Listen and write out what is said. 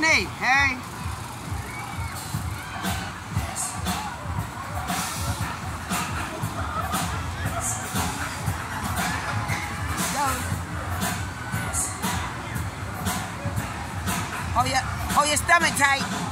Hey, hey. Hold your, hold your stomach tight.